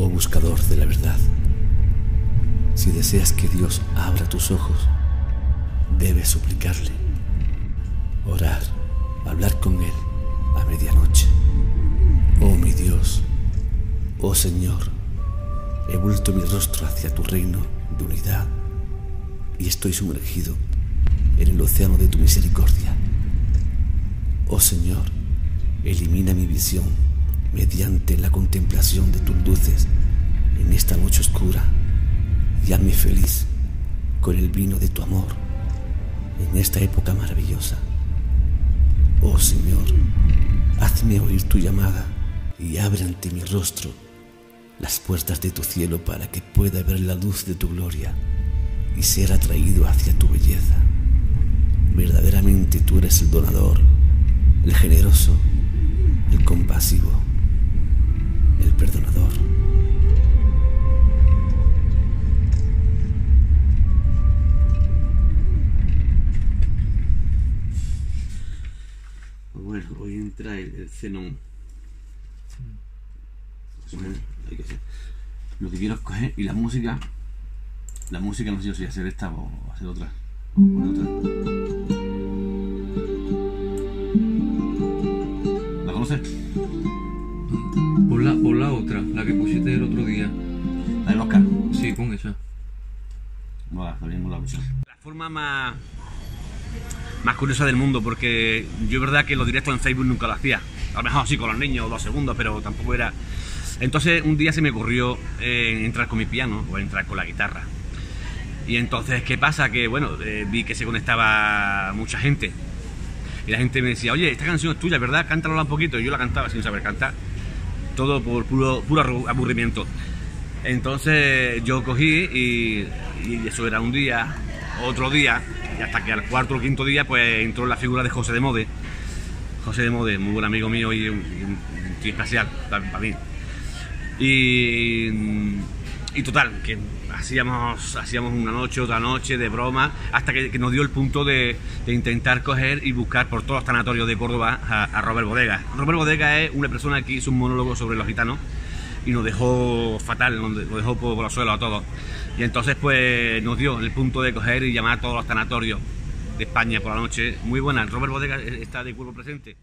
oh buscador de la verdad. Si deseas que Dios abra tus ojos, debes suplicarle, orar, hablar con Él a medianoche. Oh mi Dios, oh Señor, he vuelto mi rostro hacia tu reino de unidad y estoy sumergido en el océano de tu misericordia. Oh Señor, elimina mi visión mediante la contemplación de tus luces en esta noche oscura y hazme feliz con el vino de tu amor en esta época maravillosa. Oh Señor, hazme oír tu llamada y abre ante mi rostro las puertas de tu cielo para que pueda ver la luz de tu gloria y ser atraído hacia tu belleza. Verdaderamente tú eres el donador, el generoso, el compasivo, el perdonador. Bueno, hoy entra el, el. Bueno, hay que hacer. Lo que quiero es coger y la música. La música no sé yo si hacer esta o hacer otra. O poner otra. Por la, otra, la que pusiste el otro día. La del Oscar. Sí, con esa. Bueno, abrimos la versión. La forma más, más curiosa del mundo, porque yo es verdad que los directos en Facebook nunca lo hacía. A lo mejor sí con los niños, dos segundos, pero tampoco era. Entonces un día se me ocurrió eh, entrar con mi piano o entrar con la guitarra. Y entonces, ¿qué pasa? Que bueno, eh, vi que se conectaba mucha gente. Y la gente me decía, oye, esta canción es tuya, ¿verdad? Cántala un poquito. Y yo la cantaba sin saber cantar. Todo por puro, puro aburrimiento. Entonces yo cogí y, eso era un día, otro día, y hasta que al cuarto o quinto día pues entró la figura de José de Mode. José de Mode, muy buen amigo mío y un, especial para, para mí. Y, y total, que hacíamos, hacíamos una noche, otra noche de broma, hasta que, que nos dio el punto de, de intentar coger y buscar por todos los tanatorios de Córdoba a, a Robert Bodega. Robert Bodega es una persona que hizo un monólogo sobre los gitanos y nos dejó fatal, nos de- nos dejó por, por los suelos a todos. Y entonces pues nos dio el punto de coger y llamar a todos los tanatorios de España por la noche. Muy buena, Robert Bodega está de cuerpo presente.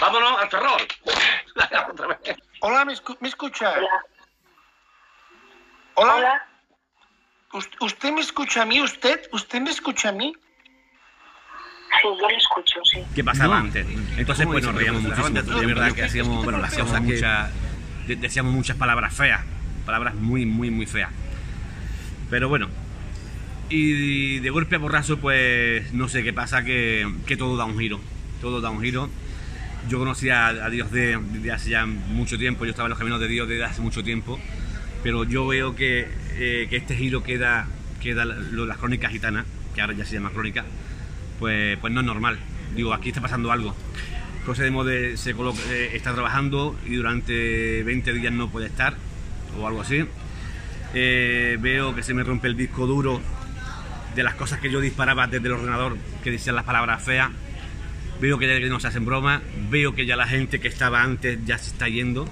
¡Vámonos al terror! Otra vez. Hola, ¿me, escu- me escucha? Hola. Hola. Hola. Us- ¿Usted me escucha a mí? ¿Usted? ¿Usted me escucha a mí? Sí, yo lo escucho, sí. ¿Qué pasaba No. antes? Entonces, ¿Cómo pues nos reíamos muchísimo. De verdad que hacíamos, bueno, hacíamos cosas que- muchas, de- decíamos muchas palabras feas, palabras muy, muy, muy feas. Pero bueno, y de golpe a borrazo, pues no sé qué pasa, que, que todo da un giro. Todo da un giro. Yo conocía a Dios de, de hace ya mucho tiempo, yo estaba en los caminos de Dios desde hace mucho tiempo, pero yo veo que, eh, que este giro que da, que las crónicas gitanas, que ahora ya se llama crónica, pues, pues no es normal. Digo, aquí está pasando algo. José de Mode se coloca- eh, está trabajando y durante 20 días no puede estar, o algo así. Eh, veo que se me rompe el disco duro de las cosas que yo disparaba desde el ordenador, que decían las palabras feas. Veo que ya no se hacen bromas, veo que ya la gente que estaba antes ya se está yendo.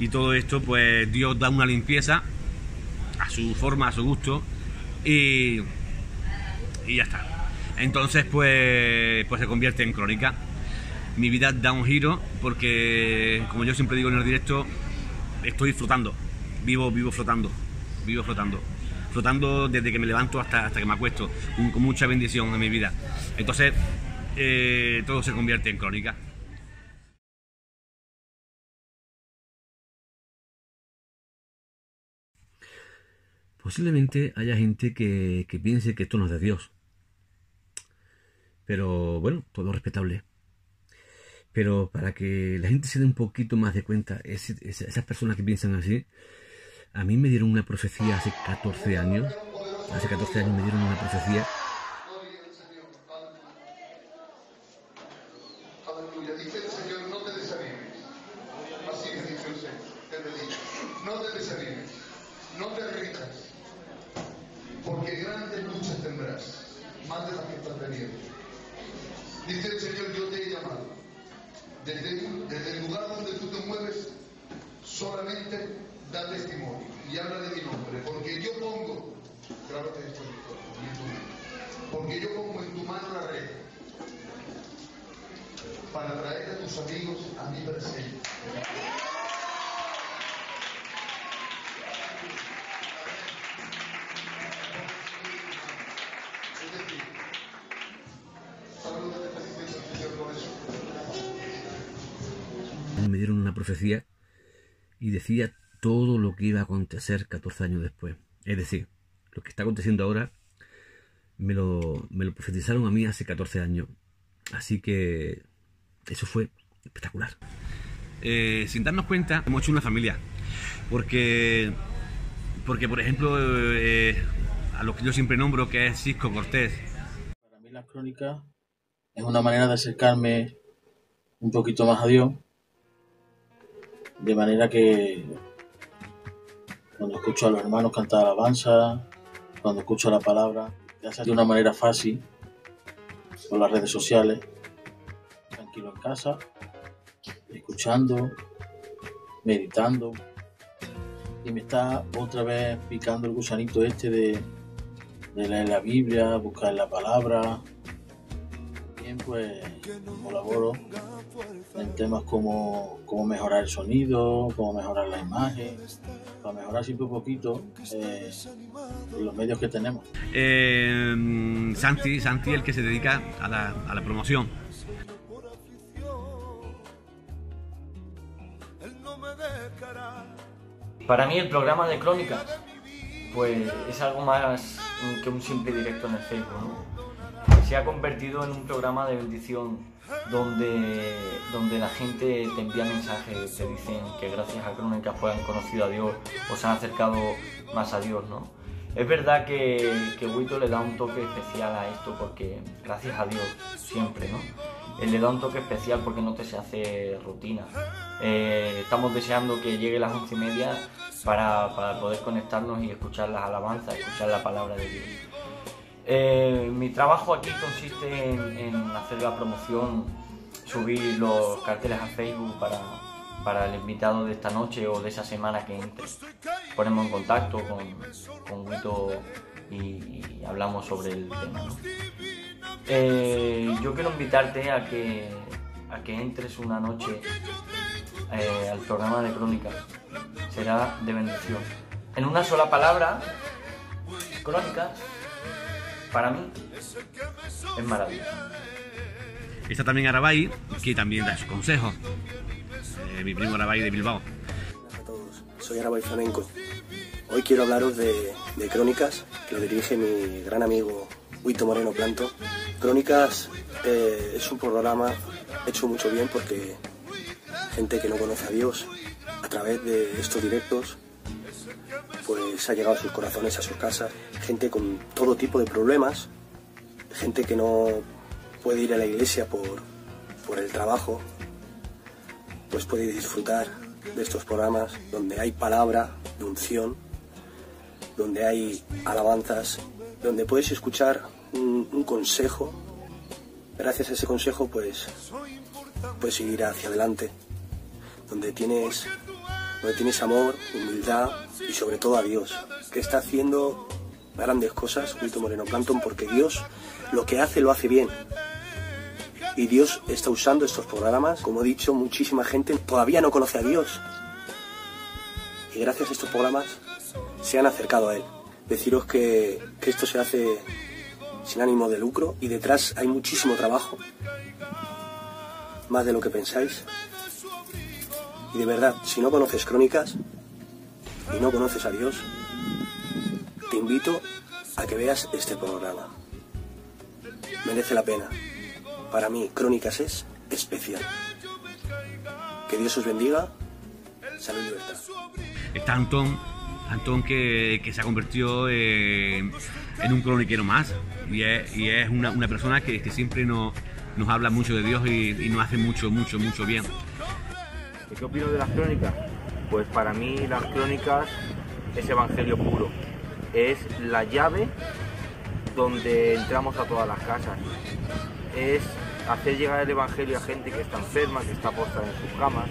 Y todo esto, pues Dios da una limpieza a su forma, a su gusto. Y, y ya está. Entonces, pues, pues se convierte en crónica. Mi vida da un giro porque, como yo siempre digo en el directo, estoy flotando. Vivo, vivo flotando. Vivo flotando. Flotando desde que me levanto hasta, hasta que me acuesto. con mucha bendición en mi vida. Entonces, eh, todo se convierte en crónica. Posiblemente haya gente que, que piense que esto no es de Dios. Pero bueno, todo respetable. Pero para que la gente se dé un poquito más de cuenta, ese- esas personas que piensan así, a mí me dieron una profecía hace 14 años. Hace 14 años me dieron una profecía Aleluya. Dice el Señor, no te desanimes. Así me dice el Señor, te lo he dicho. No te desanimes, no te rindas, porque grandes luchas tendrás, más de las que estás teniendo. Dice el Señor, yo te he llamado. Desde, desde el lugar donde tú te mueves, solamente da testimonio y habla de mi nombre, porque yo pongo, grábate esto en tu mano, porque yo pongo en tu mano la red para traer a tus amigos a mi presencia. Es decir, ¿sabes lo que te está diciendo el Señor con eso? me dieron una profecía y decía todo lo que iba a acontecer 14 años después. Es decir, lo que está aconteciendo ahora me lo, me lo profetizaron a mí hace 14 años. Así que eso fue espectacular. Eh, sin darnos cuenta, hemos hecho una familia. Porque, porque por ejemplo, eh, a lo que yo siempre nombro, que es Cisco Cortés, Para mí las crónicas es una manera de acercarme un poquito más a Dios, de manera que cuando escucho a los hermanos cantar alabanza, cuando escucho la palabra, sea de una manera fácil, por las redes sociales, tranquilo en casa, escuchando, meditando, y me está otra vez picando el gusanito este de, de leer la Biblia, buscar la palabra. Bien, pues colaboro en temas como cómo mejorar el sonido, cómo mejorar la imagen, para mejorar siempre un poquito eh, los medios que tenemos. Eh, Santi, Santi, el que se dedica a la, a la promoción. Para mí el programa de crónicas, pues es algo más que un simple directo en el Facebook. ¿no? Se ha convertido en un programa de bendición donde, donde la gente te envía mensajes, te dicen que gracias a crónicas pues han conocido a Dios o se han acercado más a Dios. ¿no? Es verdad que, que Wito le da un toque especial a esto porque gracias a Dios siempre, ¿no? Él le da un toque especial porque no te se hace rutina. Eh, estamos deseando que llegue las once y media para, para poder conectarnos y escuchar las alabanzas, escuchar la palabra de Dios. Eh, mi trabajo aquí consiste en, hacer la promoción, subir los carteles a Facebook para, para el invitado de esta noche o de esa semana que entre. Ponemos en contacto con, con Wito y, hablamos sobre el tema. Eh, yo quiero invitarte a que, a que entres una noche eh, al programa de crónicas. Será de bendición. En una sola palabra, crónicas, para mí, es maravilloso. Está también Arabay, que también da sus consejos. Eh, mi primo Arabay de Bilbao. Hola a todos, soy Arabay Flamenco. Hoy quiero hablaros de, de Crónicas, que lo dirige mi gran amigo Huito Moreno Planto. Crónicas eh, es un programa hecho mucho bien porque gente que no conoce a Dios, a través de estos directos, pues ha llegado a sus corazones, a sus casas. Gente con todo tipo de problemas, gente que no puede ir a la iglesia por, por el trabajo, pues puede disfrutar de estos programas donde hay palabra de unción, donde hay alabanzas, donde puedes escuchar un, un consejo. Gracias a ese consejo, pues puedes seguir hacia adelante, donde tienes, donde tienes amor, humildad y sobre todo a Dios, que está haciendo grandes cosas, Wilton Moreno Planton, porque Dios lo que hace lo hace bien. Y Dios está usando estos programas, como he dicho, muchísima gente todavía no conoce a Dios. Y gracias a estos programas se han acercado a Él. Deciros que, que esto se hace sin ánimo de lucro y detrás hay muchísimo trabajo, más de lo que pensáis. Y de verdad, si no conoces crónicas y no conoces a Dios, te invito a que veas este programa. Merece la pena. Para mí, Crónicas es especial. Que Dios os bendiga. Salud y libertad. Está Antón, Antón que, que se ha convertido eh, en un croniquero más y es, y es una, una, persona que, que siempre nos, nos, habla mucho de Dios y, y, nos hace mucho, mucho, mucho bien. ¿Qué opino de las crónicas? Pues para mí las crónicas es evangelio puro. Es la llave donde entramos a todas las casas. Es hacer llegar el evangelio a gente que está enferma, que está postrada en sus camas.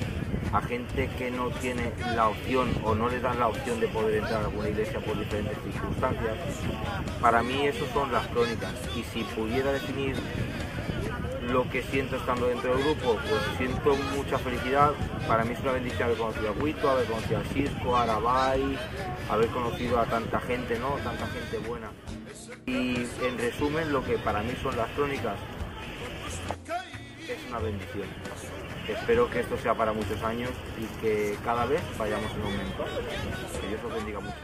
a gente que no tiene la opción o no le dan la opción de poder entrar a alguna iglesia por diferentes circunstancias. Para mí eso son las crónicas y si pudiera definir lo que siento estando dentro del grupo, pues siento mucha felicidad. Para mí es una bendición haber conocido a Huito, haber conocido a Cisco, a Arabay, haber conocido a tanta gente, ¿no? Tanta gente buena. Y en resumen, lo que para mí son las crónicas es una bendición. Espero que esto sea para muchos años y que cada vez vayamos en aumento. Que Dios os bendiga mucho.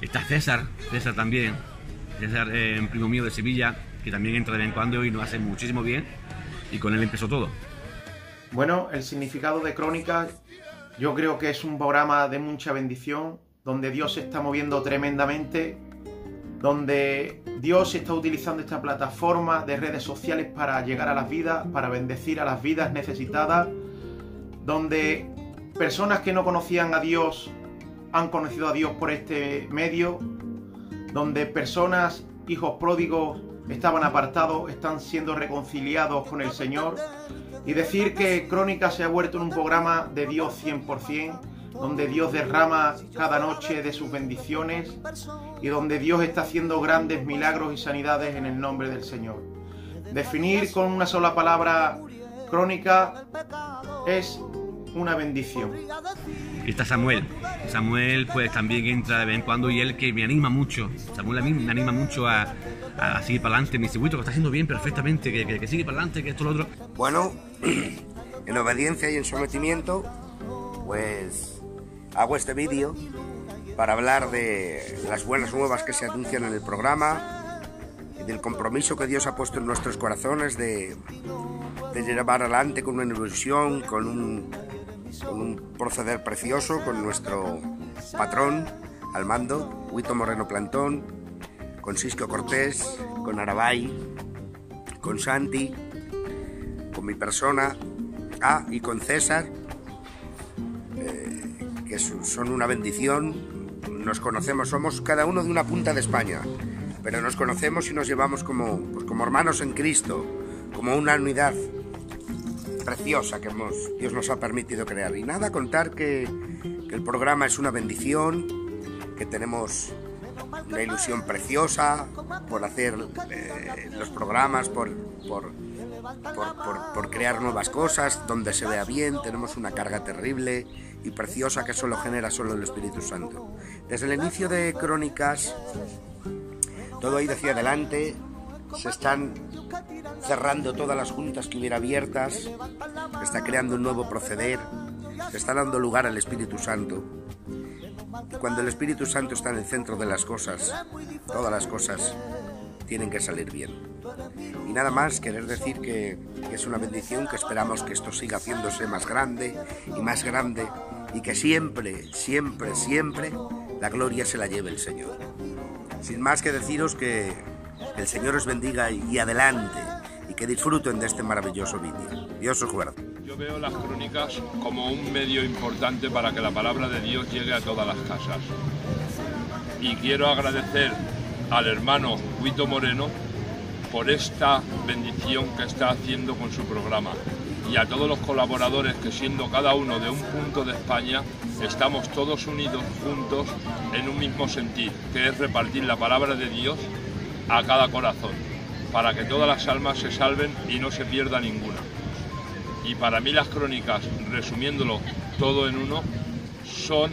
Está César, César también. César, eh, un primo mío de Sevilla, que también entra de vez en cuando y nos hace muchísimo bien. Y con él empezó todo. Bueno, el significado de Crónicas, yo creo que es un programa de mucha bendición, donde Dios se está moviendo tremendamente, donde Dios está utilizando esta plataforma de redes sociales para llegar a las vidas, para bendecir a las vidas necesitadas, donde personas que no conocían a Dios han conocido a Dios por este medio, donde personas, hijos pródigos, estaban apartados, están siendo reconciliados con el Señor. Y decir que Crónica se ha vuelto en un programa de Dios 100%, donde Dios derrama cada noche de sus bendiciones y donde Dios está haciendo grandes milagros y sanidades en el nombre del Señor. Definir con una sola palabra Crónica es una bendición. Está Samuel. Samuel pues también entra de vez en cuando y él que me anima mucho. Samuel a mí me anima mucho a, a seguir para adelante. Me dice, "Huito, que está haciendo bien perfectamente, que, que, que sigue para adelante, que esto lo otro. Bueno, en obediencia y en sometimiento, pues hago este vídeo para hablar de las buenas nuevas que se anuncian en el programa y del compromiso que Dios ha puesto en nuestros corazones de, de llevar adelante con una ilusión, con un, con un proceder precioso, con nuestro patrón al mando, Huito Moreno Plantón, con Cisco Cortés, con Arabay, con Santi, con mi persona, ah, y con César, eh, que son una bendición. Nos conocemos, somos cada uno de una punta de España, pero nos conocemos y nos llevamos como, pues como hermanos en Cristo, como una unidad preciosa que hemos, Dios nos ha permitido crear. Y nada, contar que, el programa es una bendición, que tenemos una ilusión preciosa por hacer eh, los programas, por, por- por crear nuevas cosas, donde se vea bien, tenemos una carga terrible y preciosa que solo genera solo el Espíritu Santo. Desde el inicio de Crónicas, todo ha ido hacia adelante, se están cerrando todas las juntas que hubiera abiertas, se está creando un nuevo proceder, se está dando lugar al Espíritu Santo. Cuando el Espíritu Santo está en el centro de las cosas, todas las cosas tienen que salir bien. Y nada más, querer decir que es una bendición, que esperamos que esto siga haciéndose más grande y más grande y que siempre, siempre, siempre la gloria se la lleve el Señor. Sin más que deciros que el Señor os bendiga y adelante y que disfruten de este maravilloso vídeo. Dios os guarde. Yo veo las crónicas como un medio importante para que la palabra de Dios llegue a todas las casas. Y quiero agradecer al hermano Huito Moreno por esta bendición que está haciendo con su programa y a todos los colaboradores que siendo cada uno de un punto de España estamos todos unidos juntos en un mismo sentir, que es repartir la palabra de Dios a cada corazón, para que todas las almas se salven y no se pierda ninguna. Y para mí las crónicas, resumiéndolo todo en uno, son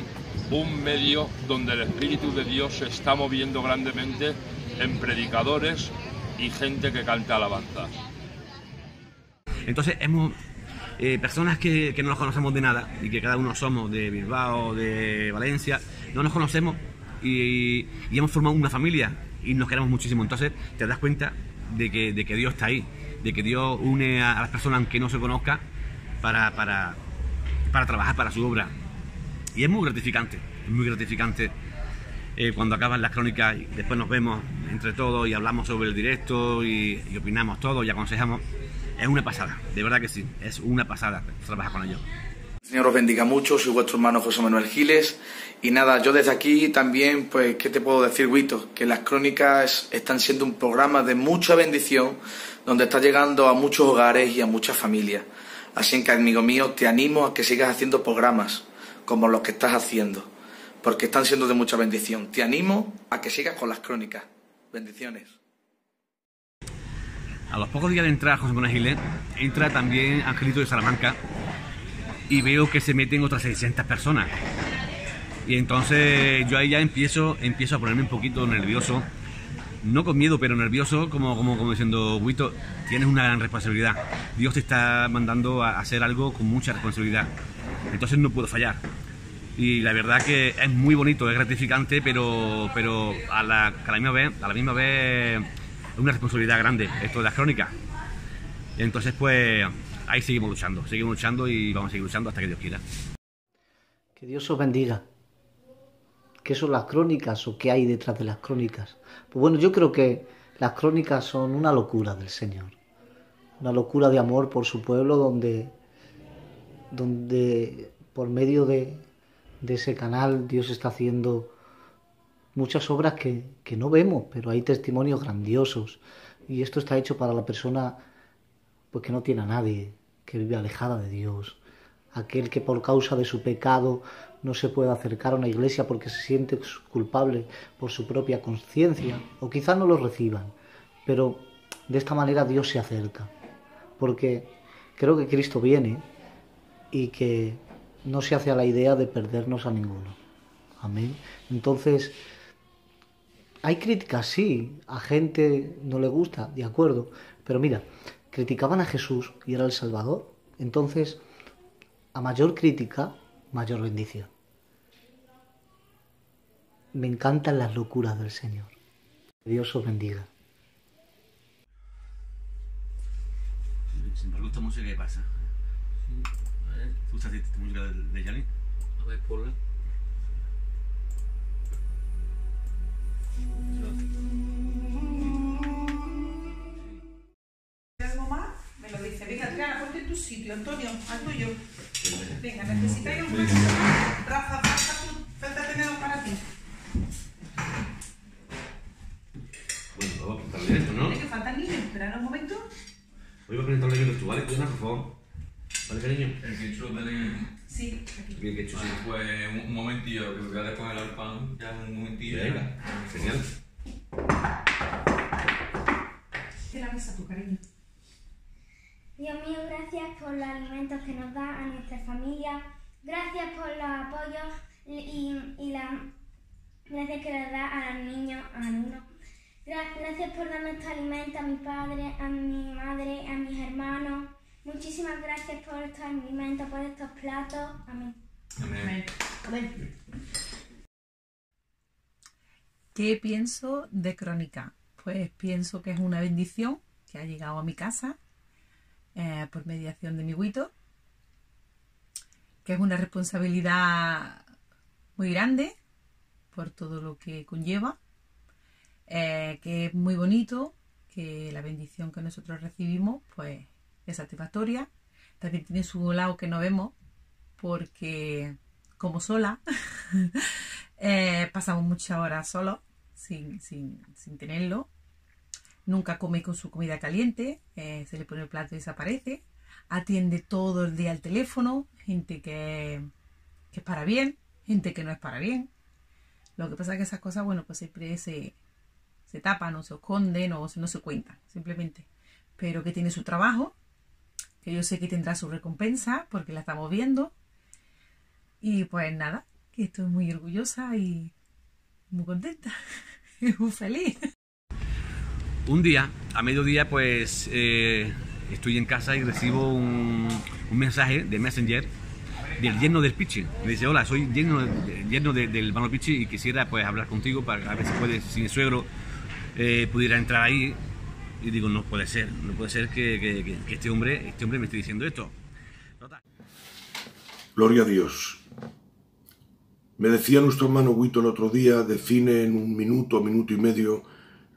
un medio donde el Espíritu de Dios se está moviendo grandemente en predicadores y gente que canta alabanzas. Entonces hemos eh, personas que, que no nos conocemos de nada y que cada uno somos de Bilbao, de Valencia, no nos conocemos y, y hemos formado una familia y nos queremos muchísimo. Entonces te das cuenta de que, de que Dios está ahí, de que Dios une a, las personas aunque no se conozca para, para, para trabajar para su obra. Y es muy gratificante, es muy gratificante eh, cuando acaban las crónicas y después nos vemos entre todos y hablamos sobre el directo y opinamos todo y aconsejamos. Es una pasada, de verdad que sí, es una pasada trabajar con ellos. Señor os bendiga mucho, soy vuestro hermano José Manuel Giles. Y nada, yo desde aquí también, pues, ¿qué te puedo decir, Guito? Que las crónicas están siendo un programa de mucha bendición, donde está llegando a muchos hogares y a muchas familias. Así que, amigo mío, te animo a que sigas haciendo programas como los que estás haciendo, porque están siendo de mucha bendición. Te animo a que sigas con las crónicas. Bendiciones. A los pocos días de entrar José Manuel Giles, entra también Angelito de Salamanca y veo que se meten otras 600 personas. Y entonces yo ahí ya empiezo, empiezo a ponerme un poquito nervioso. No con miedo, pero nervioso, como, como, como diciendo, Guito, tienes una gran responsabilidad. Dios te está mandando a hacer algo con mucha responsabilidad. Entonces no puedo fallar. Y la verdad que es muy bonito, es gratificante, pero, pero a, la, a la misma vez, a la misma vez es una responsabilidad grande esto de las crónicas. Entonces, pues ahí seguimos luchando, seguimos luchando y vamos a seguir luchando hasta que Dios quiera. Que Dios os bendiga. ¿Qué son las crónicas o qué hay detrás de las crónicas? Pues bueno, yo creo que las crónicas son una locura del Señor. Una locura de amor por su pueblo donde, donde por medio de, ese canal Dios está haciendo muchas obras que, que no vemos, pero hay testimonios grandiosos. Y esto está hecho para la persona pues que no tiene a nadie, que vive alejada de Dios, aquel que por causa de su pecado no se puede acercar a una iglesia porque se siente culpable por su propia conciencia, o quizás no lo reciban, pero de esta manera Dios se acerca, porque creo que Cristo viene y que no se hace a la idea de perdernos a ninguno. Amén. Entonces, hay críticas, sí, a gente no le gusta, de acuerdo, pero mira, criticaban a Jesús y era el Salvador. Entonces, a mayor crítica, mayor bendición. Me encantan las locuras del Señor. Dios os bendiga. Siempre gusta música, ¿qué pasa? ¿Tú estás esta música de, de Yanni? A ver, ponla. Sitio. Antonio, al tuyo. Venga, necesitáis un Rafa, falta, tu- falta tener un para ti. Bueno, vamos a apuntarle esto, ¿no? Tiene que faltar niños. Esperad un momento. Voy a preguntarle que tú, ¿vale? Cuidado, por favor. ¿Vale, cariño? El ketchup lo tenéis. Sí, aquí. Bien, que chulo. Pues un, un momentillo, que voy a descongelar el pan. Ya un momentillo. Venga, genial. De la mesa, tu cariño. Dios mío, gracias por los alimentos que nos da a nuestra familia. Gracias por los apoyos y, y las gracias que les da a los niños, a alumnos. Gra- Gracias por darnos este alimento a mi padre, a mi madre, a mis hermanos. Muchísimas gracias por estos alimentos, por estos platos. Amén. Amén. Amén. ¿Qué pienso de Crónica? Pues pienso que es una bendición que ha llegado a mi casa eh, por mediación de mi Guito, que es una responsabilidad muy grande por todo lo que conlleva, eh, que es muy bonito, que la bendición que nosotros recibimos pues es satisfactoria. También tiene su lado que no vemos porque como sola eh, pasamos muchas horas solos sin, sin, sin tenerlo. Nunca come con su comida caliente, eh, se le pone el plato y desaparece. Atiende todo el día al teléfono, gente que, que es para bien, gente que no es para bien. Lo que pasa es que esas cosas, bueno, pues siempre se, se tapan o se esconden o no se cuentan, simplemente. Pero que tiene su trabajo, que yo sé que tendrá su recompensa porque la estamos viendo. Y pues nada, que estoy muy orgullosa y muy contenta muy feliz. Un día, a mediodía, pues eh, estoy en casa y recibo un, mensaje de Messenger del yerno del Pichi. Me dice, hola, soy yerno, yerno de- del hermano Pichi y quisiera pues hablar contigo para ver si puede, si mi suegro eh, pudiera entrar ahí. Y digo, no puede ser, no puede ser que, este hombre este hombre me esté diciendo esto. Gloria a Dios. Me decía nuestro hermano Guito el otro día, define en un minuto, minuto y medio,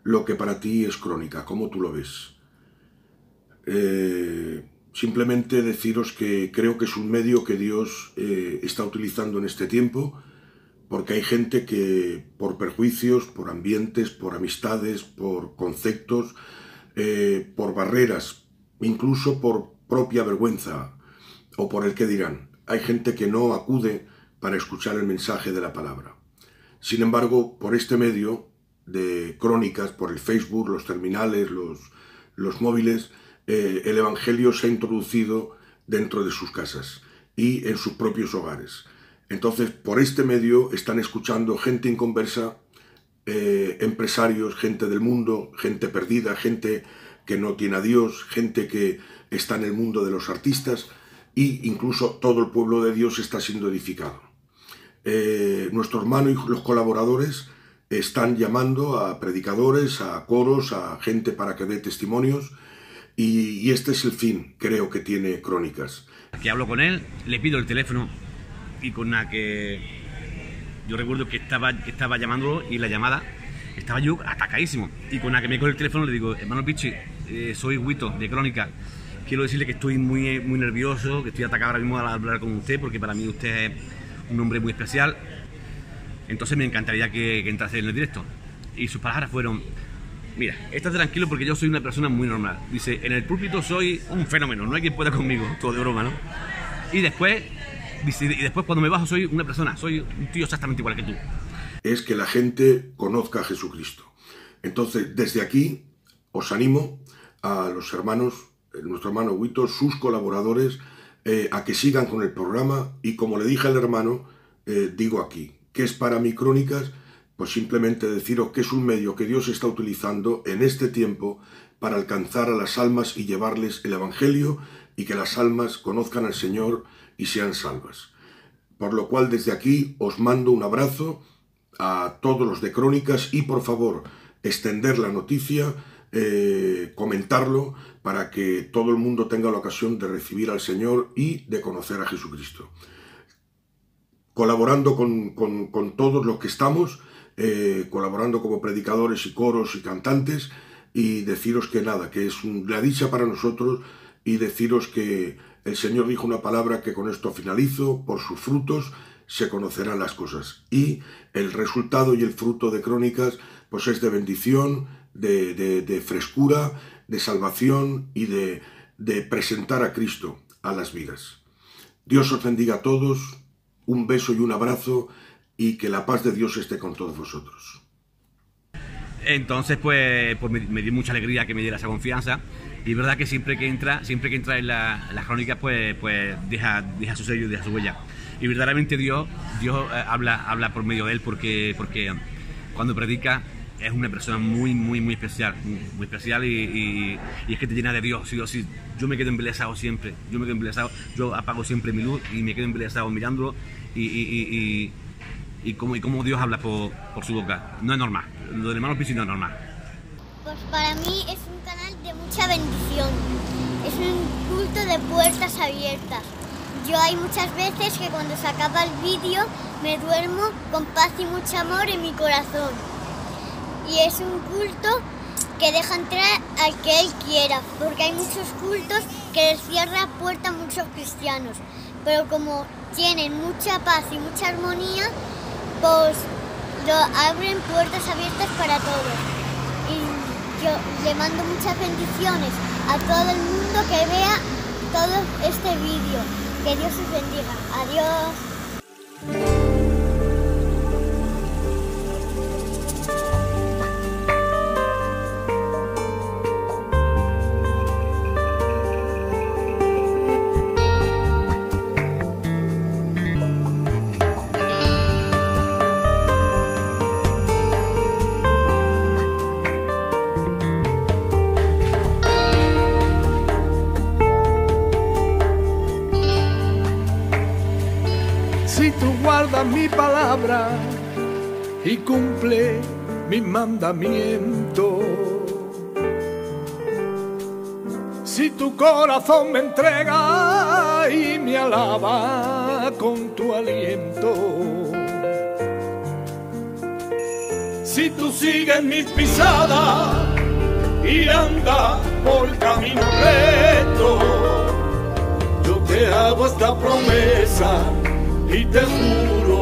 lo que para ti es crónica, cómo tú lo ves. Eh, simplemente deciros que creo que es un medio que Dios eh, está utilizando en este tiempo, porque hay gente que por perjuicios, por ambientes, por amistades, por conceptos, eh, por barreras, incluso por propia vergüenza o por el que dirán, hay gente que no acude para escuchar el mensaje de la palabra. Sin embargo, por este medio de crónicas, por el Facebook, los terminales, los, los móviles, eh, el Evangelio se ha introducido dentro de sus casas y en sus propios hogares. Entonces, por este medio están escuchando gente inconversa, eh, empresarios, gente del mundo, gente perdida, gente que no tiene a Dios, gente que está en el mundo de los artistas e incluso todo el pueblo de Dios está siendo edificado. Eh, nuestro hermano y los colaboradores están llamando a predicadores, a coros, a gente para que dé testimonios y, este es el fin, creo que tiene Crónicas. Que hablo con él, le pido el teléfono y con la que yo recuerdo que estaba, que estaba llamándolo y la llamada estaba yo atacadísimo. Y con la que me coge el teléfono le digo, hermano Pichi, eh, soy Huito de Crónica. Quiero decirle que estoy muy, muy nervioso, que estoy atacado ahora mismo al hablar con usted, porque para mí usted es un hombre muy especial. Entonces me encantaría que, que entrase en el directo. Y sus palabras fueron, mira, estás tranquilo porque yo soy una persona muy normal. Dice, en el púlpito soy un fenómeno, no hay quien pueda conmigo, todo de broma, ¿no? Y después, dice, y después cuando me bajo soy una persona, soy un tío exactamente igual que tú. Es que la gente conozca a Jesucristo. Entonces, desde aquí os animo a los hermanos, eh, nuestro hermano Huito, sus colaboradores, eh, a que sigan con el programa y como le dije al hermano, eh, digo aquí, que es para mí crónicas, pues simplemente deciros que es un medio que Dios está utilizando en este tiempo para alcanzar a las almas y llevarles el Evangelio y que las almas conozcan al Señor y sean salvas. Por lo cual desde aquí os mando un abrazo a todos los de Crónicas y por favor extender la noticia, eh, comentarlo para que todo el mundo tenga la ocasión de recibir al Señor y de conocer a Jesucristo. Colaborando con, con, todos los que estamos, eh, colaborando como predicadores y coros y cantantes y deciros que nada, que es una dicha para nosotros y deciros que el Señor dijo una palabra que con esto finalizo, por sus frutos se conocerán las cosas. Y el resultado y el fruto de Crónicas pues es de bendición, de frescura, de salvación y de, de presentar a Cristo a las vidas. Dios os bendiga a todos, un beso y un abrazo y que la paz de Dios esté con todos vosotros. Entonces, pues, pues me, me, dio mucha alegría que me diera esa confianza. Y es verdad que siempre que entra, siempre que entra en, la, las crónicas, pues, pues deja, deja su sello, deja su huella. Y verdaderamente Dios, Dios eh, habla, habla por medio de él porque, porque cuando predica es una persona muy, muy, muy especial, muy, especial y, y, es que te llena de Dios, sí o sí. Yo me quedo embelesado siempre, yo me quedo embelesado, yo apago siempre mi luz y me quedo embelesado mirándolo y, y, y cómo, y cómo Dios habla por, por, su boca. No es normal, lo del hermano Pisi no es normal. Pues para mí es un canal de mucha bendición, es un culto de puertas abiertas. Yo hay muchas veces que cuando se acaba el vídeo me duermo con paz y mucho amor en mi corazón y es un culto que deja entrar al que él quiera, porque hay muchos cultos que les cierra puerta a muchos cristianos, pero como tienen mucha paz y mucha armonía, pues lo abren puertas abiertas para todos. Y yo le mando muchas bendiciones a todo el mundo que vea todo este vídeo. Que Dios os bendiga. Adiós. Y cumple mi mandamiento. Si tu corazón me entrega y me alaba con tu aliento. Si tú sigues mis pisadas y anda por camino recto te hago esta promesa y te juro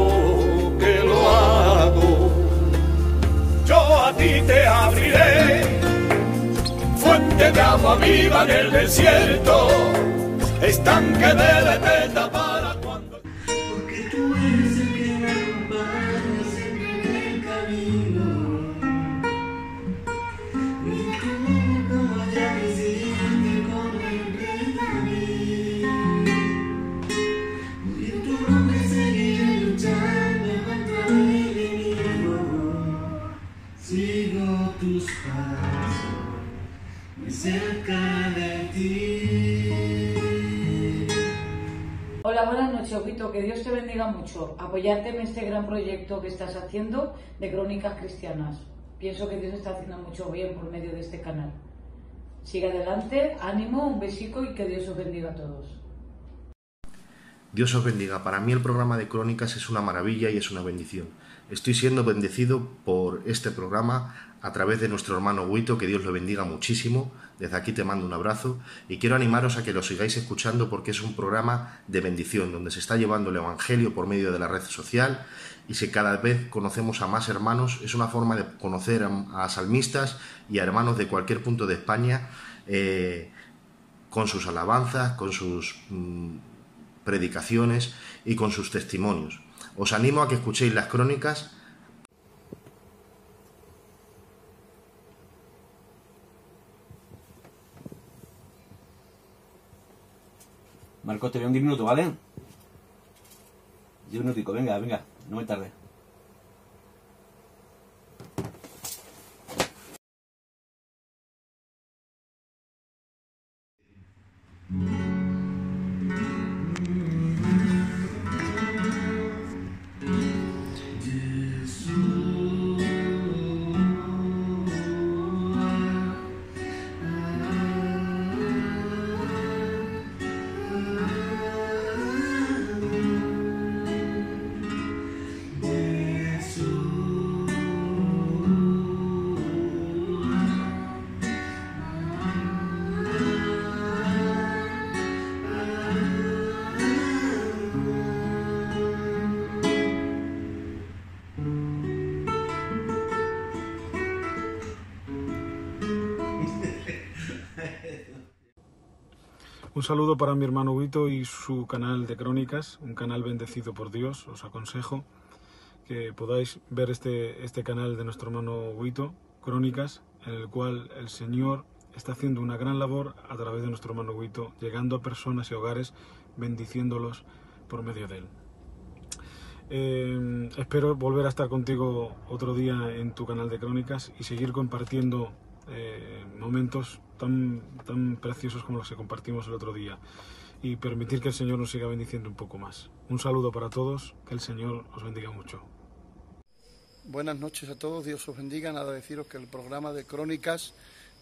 ti te abriré, fuente de agua viva en el desierto, estanque de bebeta Que Dios te bendiga mucho. Apoyarte en este gran proyecto que estás haciendo de crónicas cristianas. Pienso que Dios está haciendo mucho bien por medio de este canal. Sigue adelante, ánimo, un besico y que Dios os bendiga a todos. Dios os bendiga. Para mí el programa de Crónicas es una maravilla y es una bendición. Estoy siendo bendecido por este programa a través de nuestro hermano Huito, que Dios lo bendiga muchísimo. Desde aquí te mando un abrazo y quiero animaros a que lo sigáis escuchando porque es un programa de bendición, donde se está llevando el Evangelio por medio de la red social y si cada vez conocemos a más hermanos, es una forma de conocer a, salmistas y a hermanos de cualquier punto de España eh, con sus alabanzas, con sus mm, predicaciones y con sus testimonios. Os animo a que escuchéis las crónicas. Marcos, te veo en 10 minutos, ¿vale? 10 minuticos, venga, venga, no me tarde. Saludo para mi hermano Huito y su canal de crónicas, un canal bendecido por Dios. Os aconsejo que podáis ver este, este canal de nuestro hermano Huito, Crónicas, en el cual el Señor está haciendo una gran labor a través de nuestro hermano Huito, llegando a personas y hogares, bendiciéndolos por medio de él. Eh, espero volver a estar contigo otro día en tu canal de crónicas y seguir compartiendo eh, momentos tan, tan preciosos como los que compartimos el otro día y permitir que el Señor nos siga bendiciendo un poco más. Un saludo para todos, que el Señor os bendiga mucho. Buenas noches a todos, Dios os bendiga. Nada deciros que el programa de crónicas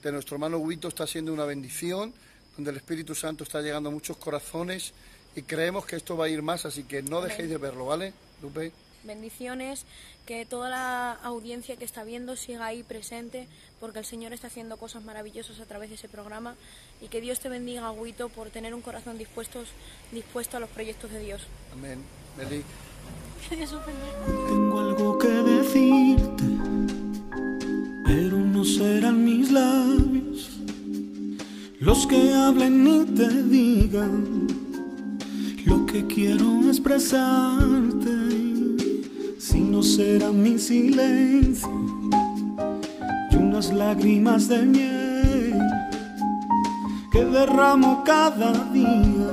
de nuestro hermano Huito está siendo una bendición, donde el Espíritu Santo está llegando a muchos corazones y creemos que esto va a ir más, así que no dejéis de verlo, ¿vale? Lupe. bendiciones, que toda la audiencia que está viendo siga ahí presente, porque el Señor está haciendo cosas maravillosas a través de ese programa y que Dios te bendiga, Agüito, por tener un corazón dispuesto, dispuesto a los proyectos de Dios. Amén. Meli. Tengo algo que decirte, pero no serán mis labios los que hablen y te digan lo que quiero expresarte, sino será mi silencio unas lágrimas de miel que derramo cada día.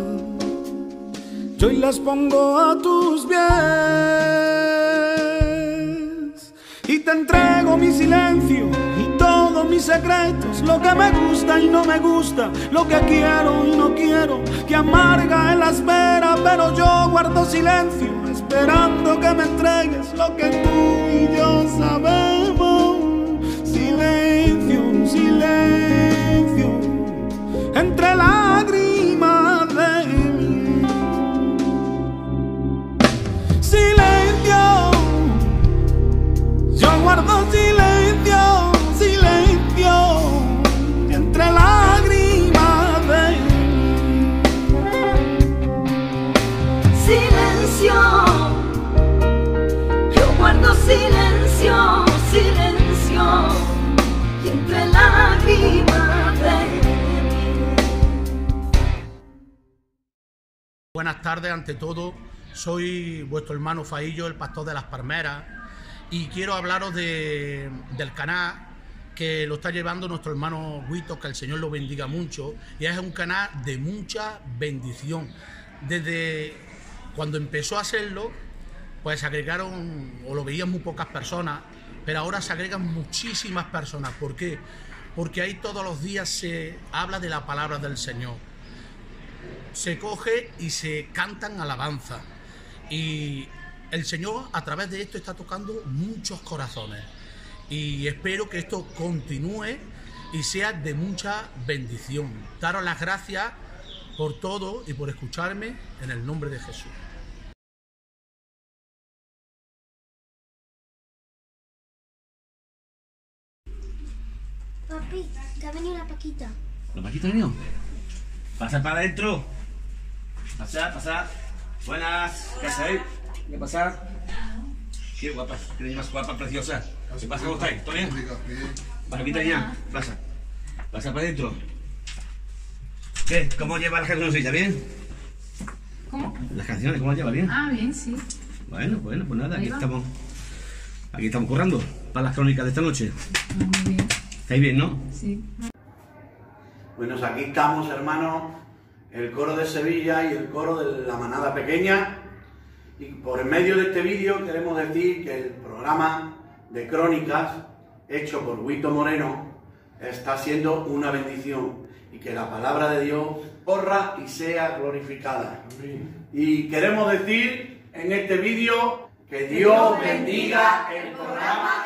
Yo hoy las pongo a tus pies y te entrego mi silencio y todos mis secretos, lo que me gusta y no me gusta, lo que quiero y no quiero, que amarga en la espera, pero yo guardo silencio, esperando que me entregues lo que tú y yo sabemos. Entre lágrimas tardes ante todo. Soy vuestro hermano Faillo, el pastor de las Palmeras, y quiero hablaros de, del canal que lo está llevando nuestro hermano Huito, que el Señor lo bendiga mucho, y es un canal de mucha bendición. Desde cuando empezó a hacerlo, pues se agregaron, o lo veían muy pocas personas, pero ahora se agregan muchísimas personas. ¿Por qué? Porque ahí todos los días se habla de la palabra del Señor. Se coge y se cantan alabanza. Y el Señor a través de esto está tocando muchos corazones. Y espero que esto continúe y sea de mucha bendición. Daros las gracias por todo y por escucharme en el nombre de Jesús. Papi, que ha venido la Paquita. ¿La Paquita ha venido? Pasa para adentro. Pasa, pasa. Buenas. ¿Qué hacéis? ¿Qué pasa? Qué guapa. Qué más guapa, preciosa. ¿Qué pasa? ¿Cómo estáis? ¿Todo bien? Paquita ya. Pasa. Pasa para adentro. ¿Qué? ¿Cómo lleva las canciones? ¿Bien? ¿Cómo? Las canciones, ¿cómo las lleva? ¿Bien? Ah, bien, sí. Bueno, bueno, pues nada, aquí estamos. Aquí estamos currando para las crónicas de esta noche. ¿Estáis bien, no? Sí. Bueno, aquí estamos, hermanos, el coro de Sevilla y el coro de la manada pequeña. Y por medio de este vídeo queremos decir que el programa de crónicas hecho por Huito Moreno está siendo una bendición y que la palabra de Dios corra y sea glorificada. Y queremos decir en este vídeo que Dios bendiga el programa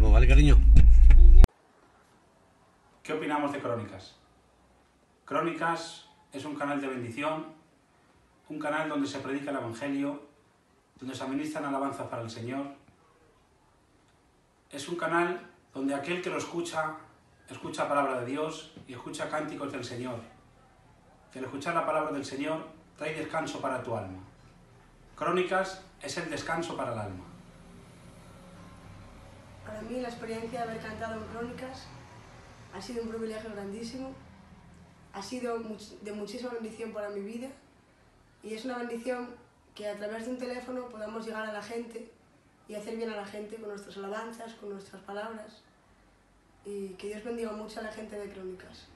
¿vale, cariño? ¿Qué opinamos de Crónicas? Crónicas es un canal de bendición, un canal donde se predica el Evangelio, donde se administran alabanzas para el Señor. Es un canal donde aquel que lo escucha, escucha palabra de Dios y escucha cánticos del Señor. Que al escuchar la palabra del Señor trae descanso para tu alma. Crónicas es el descanso para el alma. Para mí la experiencia de haber cantado en Crónicas ha sido un privilegio grandísimo, ha sido de muchísima bendición para mi vida y es una bendición que a través de un teléfono podamos llegar a la gente y hacer bien a la gente con nuestras alabanzas, con nuestras palabras y que Dios bendiga mucho a la gente de Crónicas.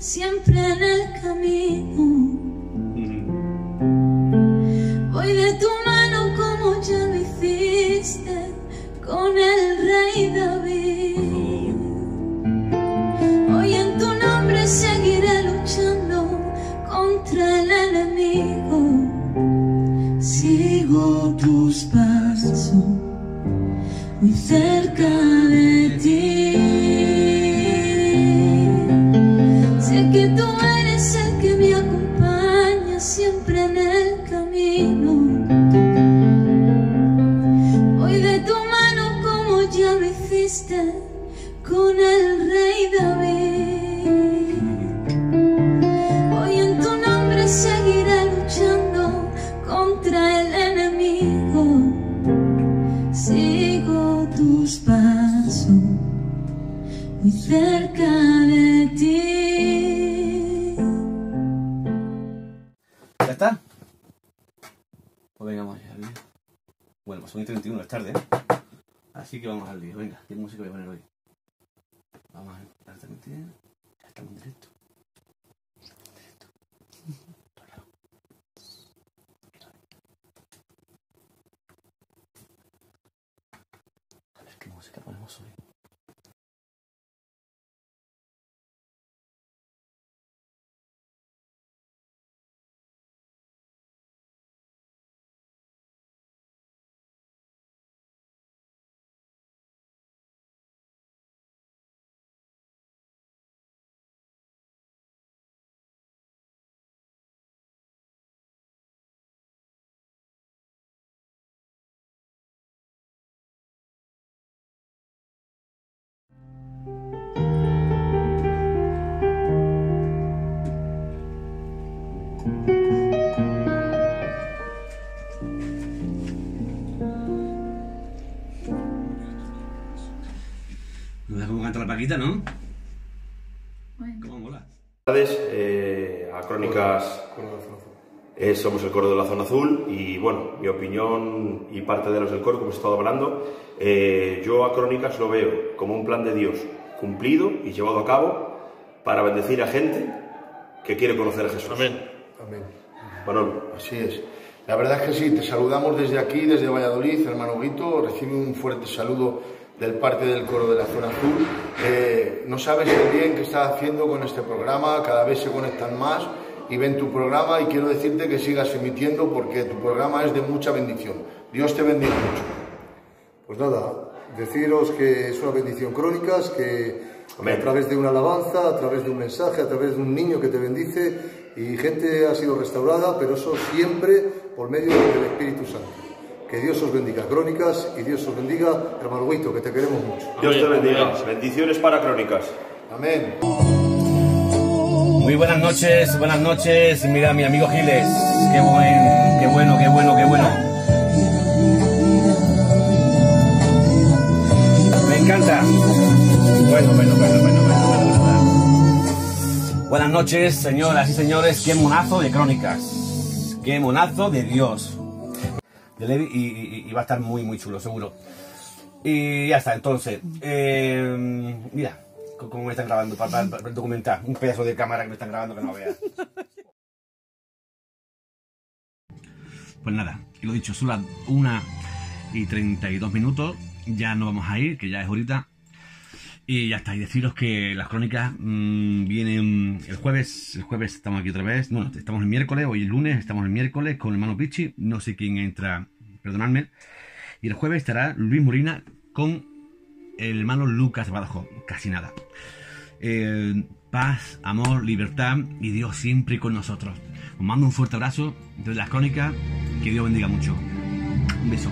Siempre en el camino. Paquita, ¿no? ¿Cómo mola? eh, a Crónicas. Eh, somos el coro de la zona azul y bueno, mi opinión y parte de los del coro, como he estado hablando, eh, yo a Crónicas lo veo como un plan de Dios cumplido y llevado a cabo para bendecir a gente que quiere conocer a Jesús. Amén. Amén. Manolo. Así es. La verdad es que sí, te saludamos desde aquí, desde Valladolid, hermano Guito. Recibe un fuerte saludo del parte del coro de la zona azul. Eh, no sabes el bien que estás haciendo con este programa, cada vez se conectan más y ven tu programa y quiero decirte que sigas emitiendo porque tu programa es de mucha bendición. Dios te bendiga mucho. Pues nada, deciros que es una bendición crónicas, que a través de una alabanza, a través de un mensaje, a través de un niño que te bendice y gente ha sido restaurada, pero eso siempre por medio del Espíritu Santo. Que Dios os bendiga, crónicas, y Dios os bendiga, hermano Huito, que te queremos mucho. Dios te bendiga. Bendiciones para Crónicas. Amén. Muy buenas noches, buenas noches. Mira, mi amigo Giles. Qué buen, qué bueno, qué bueno, qué bueno. Me encanta. Bueno, bueno, bueno, bueno, bueno, bueno, bueno. Buenas noches, señoras y señores. Qué monazo de crónicas. Qué monazo de Dios. De Levi y, va a estar muy, muy chulo, seguro. Y ya está, entonces. eh, mira, cómo me están grabando para, para- para documentar. Un pedazo de cámara que me están grabando que no veas. Pues nada, lo dicho, son las 1 y 32 minutos. Ya no vamos a ir, que ya es ahorita. Y ya está, y deciros que las crónicas mmm, vienen el jueves, el jueves estamos aquí otra vez, no, estamos el miércoles, hoy el lunes, estamos el miércoles con el hermano Pichi, no sé quién entra, perdonadme, y el jueves estará Luis Molina con el hermano Lucas Badajoz, casi nada. Paz, amor, libertad y Dios siempre con nosotros. Os mando un fuerte abrazo desde las crónicas, que Dios bendiga mucho. Un beso.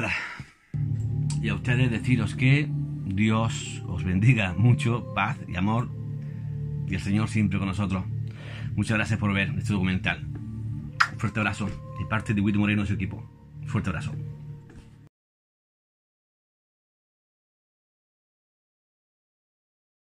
Nada, y a ustedes deciros que Dios os bendiga mucho, paz y amor, y el Señor siempre con nosotros. Muchas gracias por ver este documental. Fuerte abrazo de parte de Willy Moreno y su equipo. Fuerte abrazo.